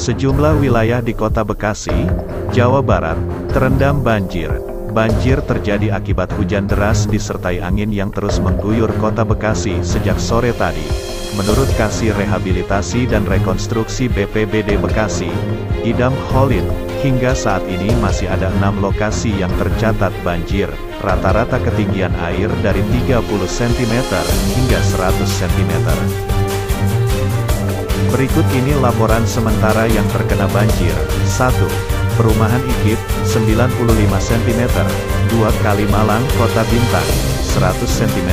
Sejumlah wilayah di kota Bekasi, Jawa Barat, terendam banjir. Banjir terjadi akibat hujan deras disertai angin yang terus mengguyur kota Bekasi sejak sore tadi. Menurut Kasih Rehabilitasi dan Rekonstruksi BPBD Bekasi, Idam Holid, hingga saat ini masih ada enam lokasi yang tercatat banjir. Rata-rata ketinggian air dari 30 cm hingga 100 cm. Berikut ini laporan sementara yang terkena banjir. 1. Perumahan Ikip, 95 cm. 2 Kalimalang, Kota Bintang, 100 cm.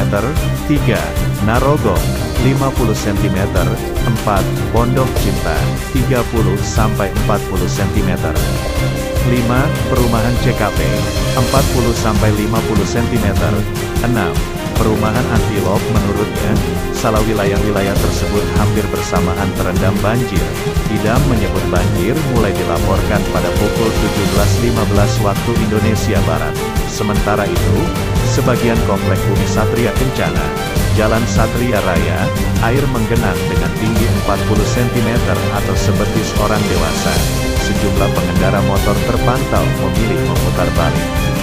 3. Narogong, 50 cm. 4. Pondok Cinta, 30 sampai 40 cm. 5. Perumahan CKP, 40 sampai 50 cm. 6. Perumahan Antilop menurutnya, salah wilayah-wilayah tersebut hampir bersamaan terendam banjir. Idam menyebut banjir mulai dilaporkan pada pukul 17.15 waktu Indonesia Barat. Sementara itu, sebagian komplek Bumi Satria Kencana, Jalan Satria Raya, air menggenang dengan tinggi 40 cm atau sebetis orang dewasa. Sejumlah pengendara motor terpantau memilih memutar balik.